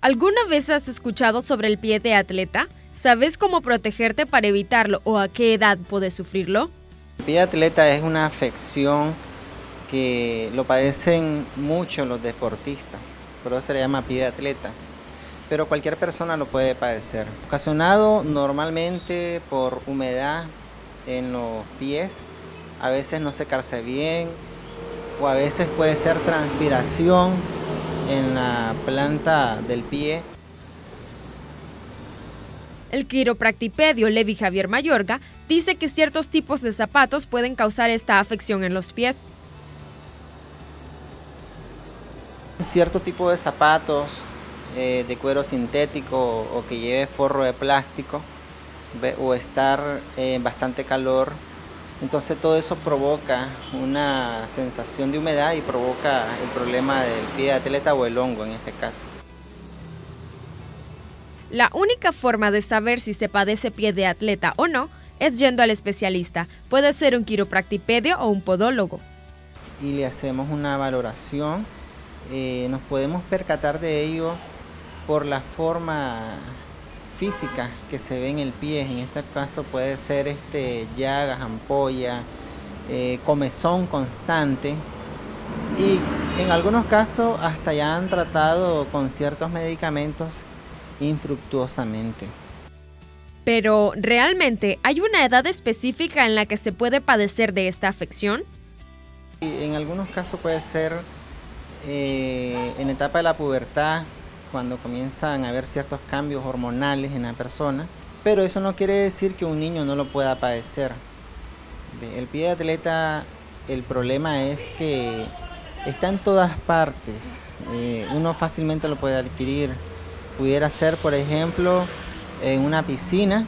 ¿Alguna vez has escuchado sobre el pie de atleta? ¿Sabes cómo protegerte para evitarlo o a qué edad puedes sufrirlo? El pie de atleta es una afección que lo padecen mucho los deportistas, por eso se le llama pie de atleta. Pero cualquier persona lo puede padecer. Ocasionado normalmente por humedad en los pies, a veces no secarse bien, o a veces puede ser transpiración en la planta del pie. El quiropractipedio Levi Javier Mayorga dice que ciertos tipos de zapatos pueden causar esta afección en los pies. Cierto tipo de zapatos eh, de cuero sintético o que lleve forro de plástico o estar en bastante calor entonces todo eso provoca una sensación de humedad y provoca el problema del pie de atleta o el hongo en este caso. La única forma de saber si se padece pie de atleta o no es yendo al especialista. Puede ser un quiropractipedio o un podólogo. Y le hacemos una valoración. Eh, nos podemos percatar de ello por la forma física que se ve en el pie, en este caso puede ser este, llagas, ampolla, eh, comezón constante y en algunos casos hasta ya han tratado con ciertos medicamentos infructuosamente. Pero, ¿realmente hay una edad específica en la que se puede padecer de esta afección? En algunos casos puede ser eh, en etapa de la pubertad, cuando comienzan a haber ciertos cambios hormonales en la persona, pero eso no quiere decir que un niño no lo pueda padecer. El pie de atleta, el problema es que está en todas partes, eh, uno fácilmente lo puede adquirir. Pudiera ser, por ejemplo, en una piscina,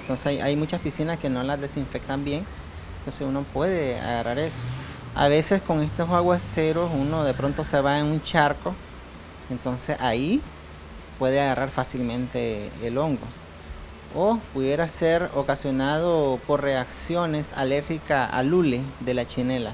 entonces hay, hay muchas piscinas que no las desinfectan bien, entonces uno puede agarrar eso. A veces con estos aguaceros uno de pronto se va en un charco entonces ahí puede agarrar fácilmente el hongo. O pudiera ser ocasionado por reacciones alérgicas al hule de la chinela.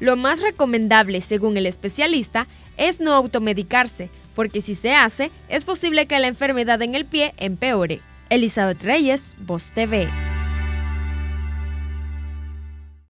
Lo más recomendable, según el especialista, es no automedicarse, porque si se hace, es posible que la enfermedad en el pie empeore. Elizabeth Reyes, Voz TV.